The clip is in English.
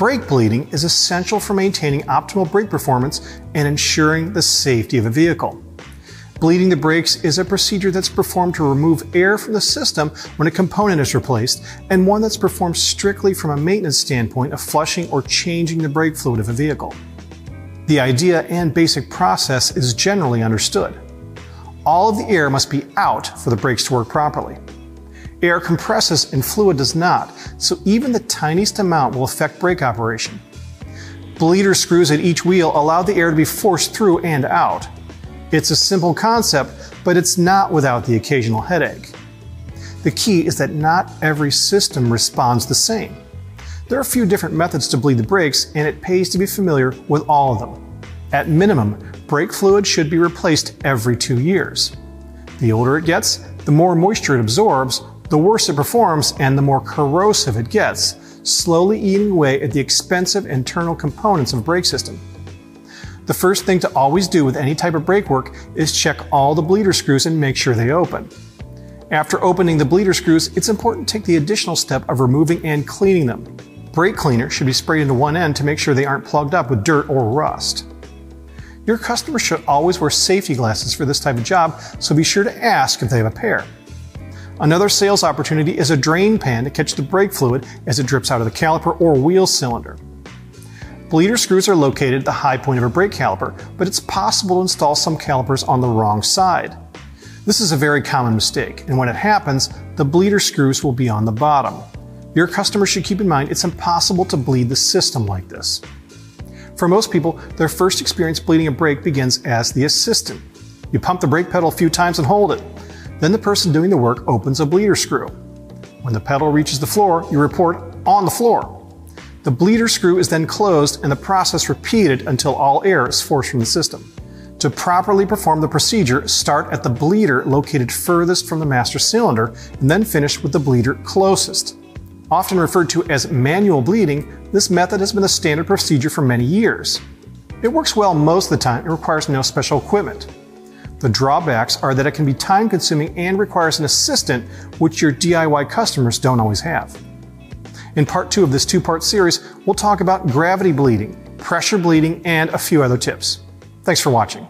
Brake bleeding is essential for maintaining optimal brake performance and ensuring the safety of a vehicle. Bleeding the brakes is a procedure that's performed to remove air from the system when a component is replaced, and one that's performed strictly from a maintenance standpoint of flushing or changing the brake fluid of a vehicle. The idea and basic process is generally understood. All of the air must be out for the brakes to work properly. Air compresses and fluid does not, so even the tiniest amount will affect brake operation. Bleeder screws at each wheel allow the air to be forced through and out. It's a simple concept, but it's not without the occasional headache. The key is that not every system responds the same. There are a few different methods to bleed the brakes, and it pays to be familiar with all of them. At minimum, brake fluid should be replaced every two years. The older it gets, the more moisture it absorbs, the worse it performs and the more corrosive it gets, slowly eating away at the expensive internal components of a brake system. The first thing to always do with any type of brake work is check all the bleeder screws and make sure they open. After opening the bleeder screws, it's important to take the additional step of removing and cleaning them. Brake cleaner should be sprayed into one end to make sure they aren't plugged up with dirt or rust. Your customer should always wear safety glasses for this type of job, so be sure to ask if they have a pair. Another sales opportunity is a drain pan to catch the brake fluid as it drips out of the caliper or wheel cylinder. Bleeder screws are located at the high point of a brake caliper, but it's possible to install some calipers on the wrong side. This is a very common mistake, and when it happens, the bleeder screws will be on the bottom. Your customer should keep in mind it's impossible to bleed the system like this. For most people, their first experience bleeding a brake begins as the assistant. You pump the brake pedal a few times and hold it. Then the person doing the work opens a bleeder screw. When the pedal reaches the floor, you report on the floor. The bleeder screw is then closed and the process repeated until all air is forced from the system. To properly perform the procedure, start at the bleeder located furthest from the master cylinder and then finish with the bleeder closest. Often referred to as manual bleeding, this method has been the standard procedure for many years. It works well most of the time and requires no special equipment. The drawbacks are that it can be time consuming and requires an assistant, which your DIY customers don't always have. In part two of this two part series, we'll talk about gravity bleeding, pressure bleeding, and a few other tips. Thanks for watching.